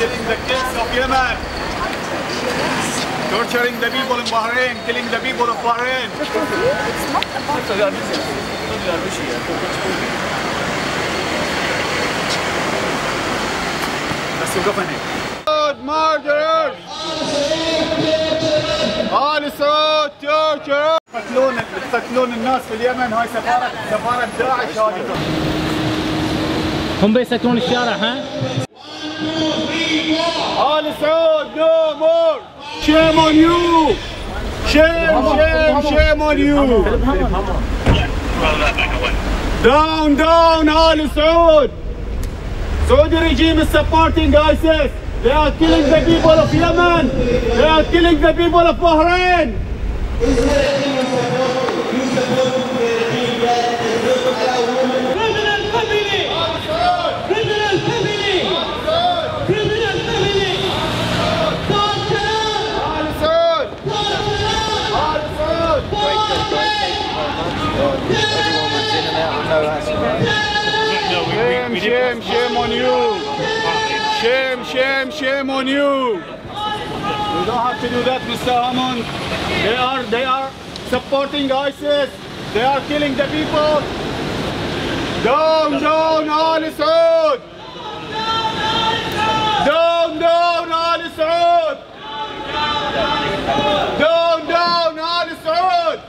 killing the kids of Yemen. Torturing the people in Bahrain, killing the people of Bahrain. It's not about وقفني murderers آل سعود torture بتقتلون بتقتلون الناس في اليمن هاي سفارة سفارة داعش هذه هم بيسكرون الشارع ها؟ On the road, no more. Shame on you. Shame, shame, shame on you. Down, down, Al Saud. Saudi regime is supporting ISIS. They are killing the people of Yemen. They are killing the people of Bahrain. Shame, shame, shame on you. Shame, shame, shame on you. You don't have to do that, Mr. Hammond. They are, they are supporting ISIS. They are killing the people. Down, down, Al Saud. Down, down, Al Saud. Down, down, Al Saud.